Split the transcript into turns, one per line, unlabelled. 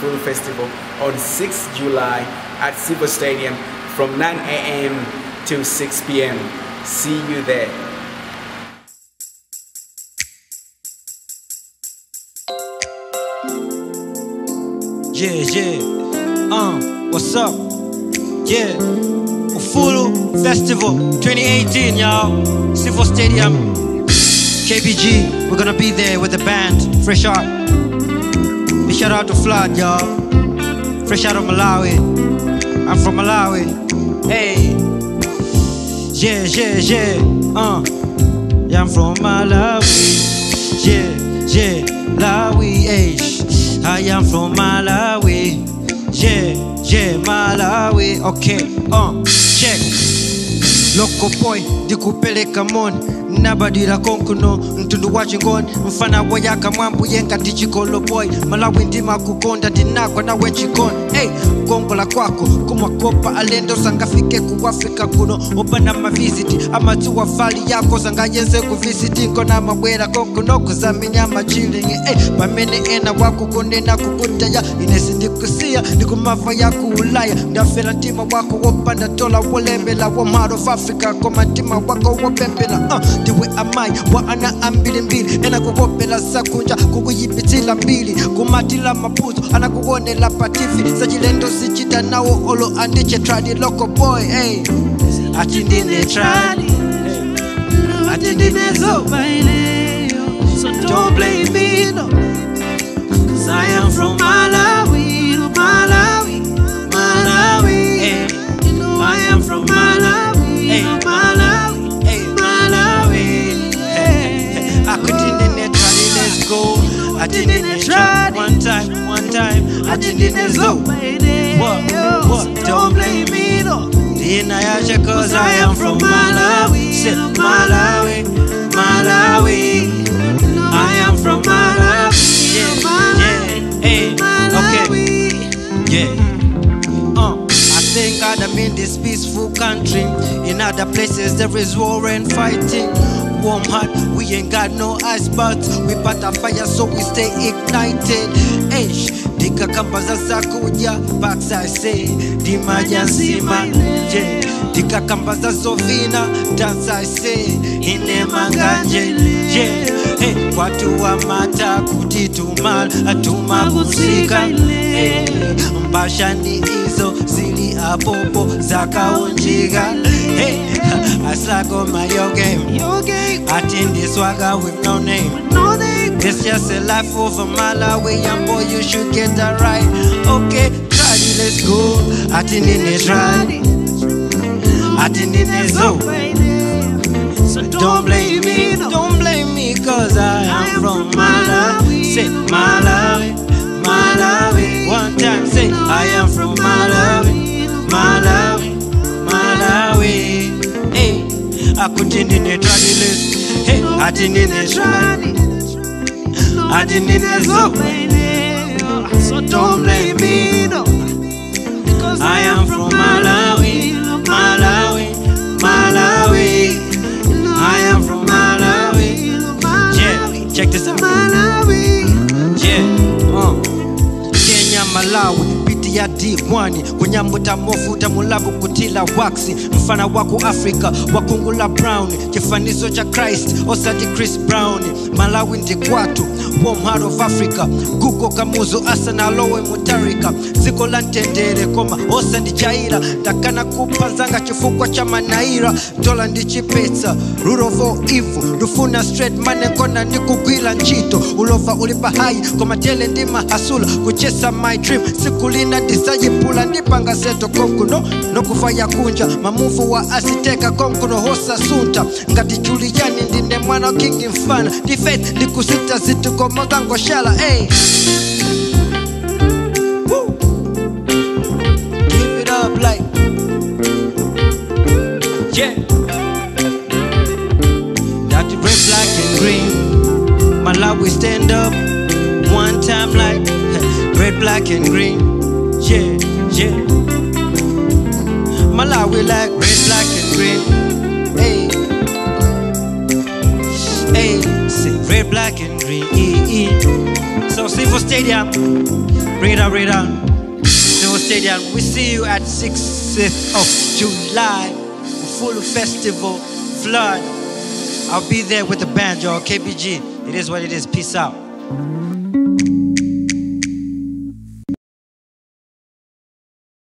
Ufulu Festival on 6th July at Silver Stadium from 9 a.m. to 6 p.m. See you there.
Yeah, yeah. Uh, what's up? Yeah. Ufulu Festival 2018, y'all. Silver Stadium. KBG, we're gonna be there with the band. Fresh Art. Shout out to Flood, y'all. Fresh out of Malawi. I'm from Malawi. Hey. Yeah, yeah, yeah. Uh. Yeah, I'm from Malawi. Yeah, yeah. Malawi, hey. I am from Malawi. Yeah, yeah, Malawi. Okay, uh, check. Local boy, ndikupeleka moni nabadira konkuno mtundu wa chingoni mfana wayaka mwambu ngati tichikolo boy. Malawi ndima kukonda ndinakwa nawe chikoni hey, kongola kwako kumakopa alendo sangafike ku afrika kuno. Obana mavisiti amadziwa fali yako sangayenze kuvisiti nkona mabwera konkuno kuzaminya machilingi hey, pamene ena wako kunena kukutaya ine sindikusiya ndikumava ya kuulaya ndafera mtima wako wopanda tola wolembela wa fa africa koma wako wopembela uh, we amai wa ana ambili mbili. Enakukopela sakunja kukuyipitila mbili. Kumatila mapuzo anakuwonela patifi. Sachilendo sichita nawo olo andiche. Tradi loko boy hey. atindine tradi. Hey. atindine zobaileyo
so don't blame me no. Cause I am from my
love. Time. I
I
didn't
didn't
in it,
so
so. What? What?
Don't blame me, no.
Didn't I ask you cause I am from Malawi? Malawi, Malawi. I am from Malawi. Yeah, yeah, hey, okay. Yeah. Uh, I thank God I'm in this peaceful country. In other places there is war and fighting. Warm heart, we ain't got no ice baths. We put a fire so we stay ignited. kambaza zakuja paksaise dimanya nzima nje. Ndikakambaza zovina tansaise inemanganje je hey, watu wa mata kutitumala atuma musika hey, mbashani izo zili apopo zakaunjika hey, aslako mayonge atindiswaga with no name. It's just a life of a Malawi, and boy, you should get that right. Okay, try it, let's go. Attend in it, right? Attend in it, so.
So don't blame me.
Don't blame me, cause I
I
am from Malawi. Say Malawi, Malawi. One time, say I am from Malawi, Malawi, Malawi. Hey, I couldn't in it, try let's. Hey, I didn't right? I didn't in it, ya D1 kunyambuta mofuta mulavu kutila waksi mfana waku afrika wakungula brown. Kifanizo cha christ osati chris brown. Malawi ndi kwatu warm heart of africa. Guko kamuzu asa na lowe mutarika. Ziko la ntendere koma osa ndi chaira. Ndakana kupanzanga chifukwa cha manaira. Tola ndi chipetsa rurovo ivu. Ndufuna straight mane kona ndikugwira ntchito. Ulova uli pahayi koma tele ndi mahasula. Kuchesa my dream sikulina isayipula ndipangaseto konkuno nokufaya kunja mamuvu wa asiteka konkuno hosa sunta ngati juliyani ndine mwana wakingi mfana difet ndikusita zitukomogango-shala hey. Eh. Like. Yeah. Dr. Red, love, we stand up one time like red, black, and green. Yeah, yeah. Malawi like red, black, and green. Hey, hey, say red, black, and green. E. So Silver Stadium, bring on. Silver Stadium, we see you at 6th of July, Ufulu festival, flood. I'll be there with the band, y'all. KBG, it is what it is. Peace out.